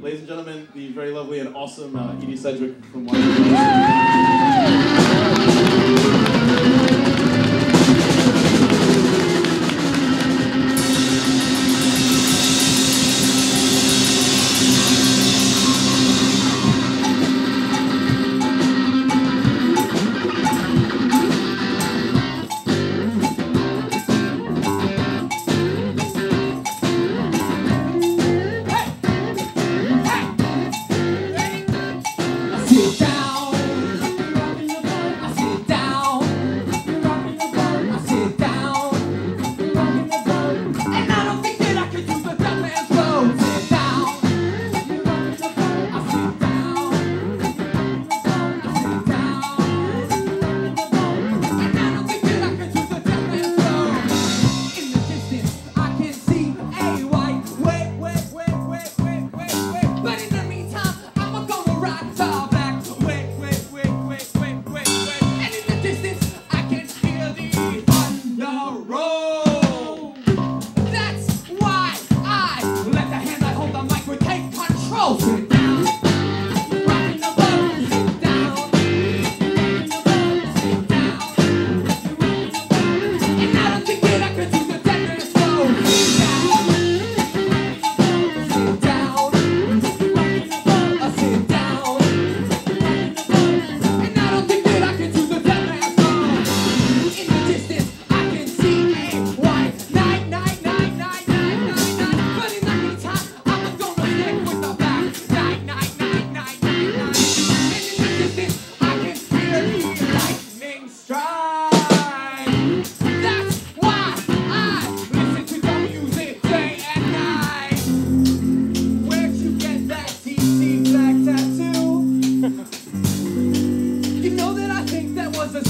Ladies and gentlemen, the very lovely and awesome uh, Edie Sedgwick from Washington.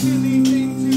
silly you.